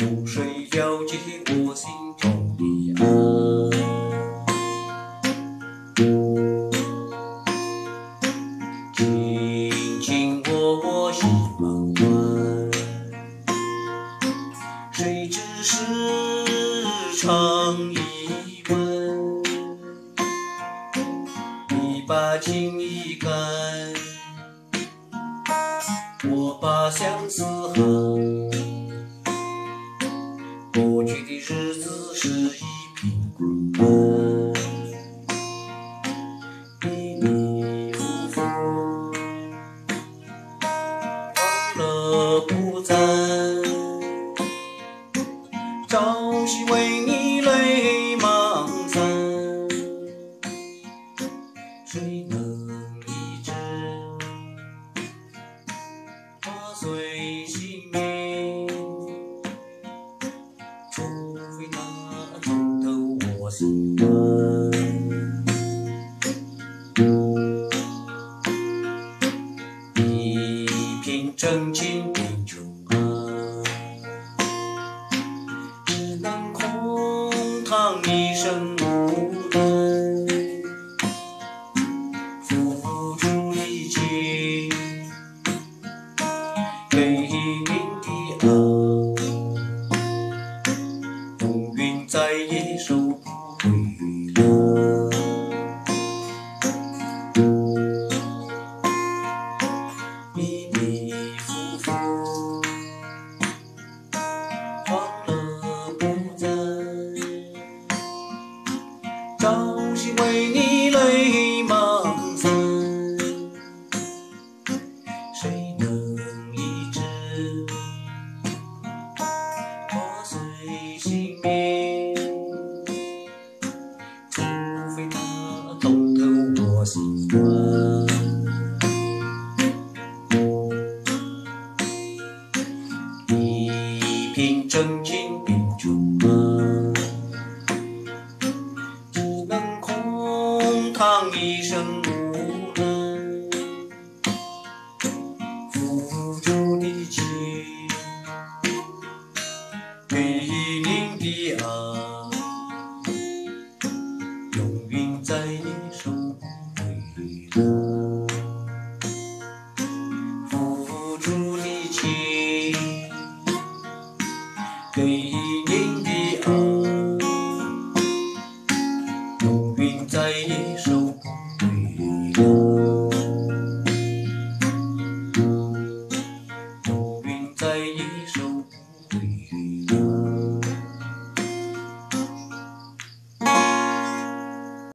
有谁了解我心中的爱？卿卿我我戏梦欢，谁知是长一关？你把情意改，我把相思恨。忘了不在，朝夕为你泪满腮，谁能医治？花随心灭，除非他通透我心关。一片真情空叹一生无奈。付出一切。给你的爱，风云再也收不回心为你泪满腮。谁能医治？花随心灭，除非他懂得我心酸。唱一声无奈。付出的情，给您的爱，永远再也收不回来。付出的情，给您